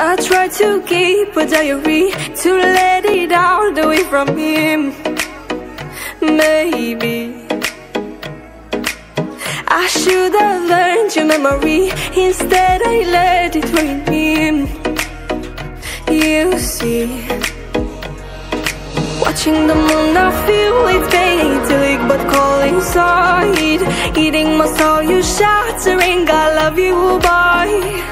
I try to keep a diary to let it out away from him. Maybe I should have learned your memory. Instead, I let it rain him. You see, watching the moon, I feel it's painting, but call inside. Eating my soul, you shattering. I love you, boy.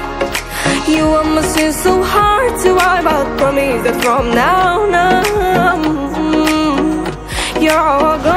You are my sin so hard to wipe out Promise that from now on um, mm, You're all gone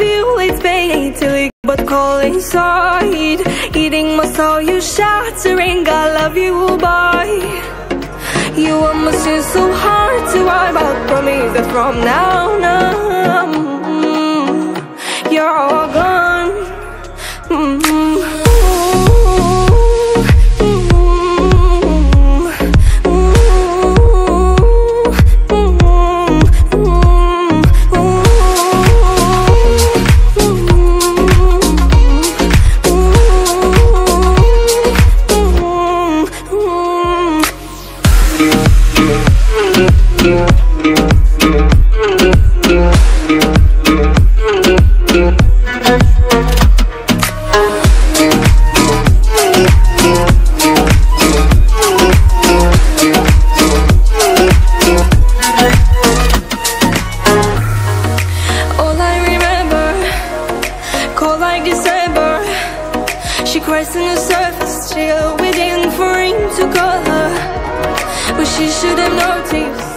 feel it's painting But calling inside. Eating my soul you shattering I love you boy. You are my so hard to wipe out. Promise that from now on mm, You're all December. She cries on the surface, still waiting she should have noticed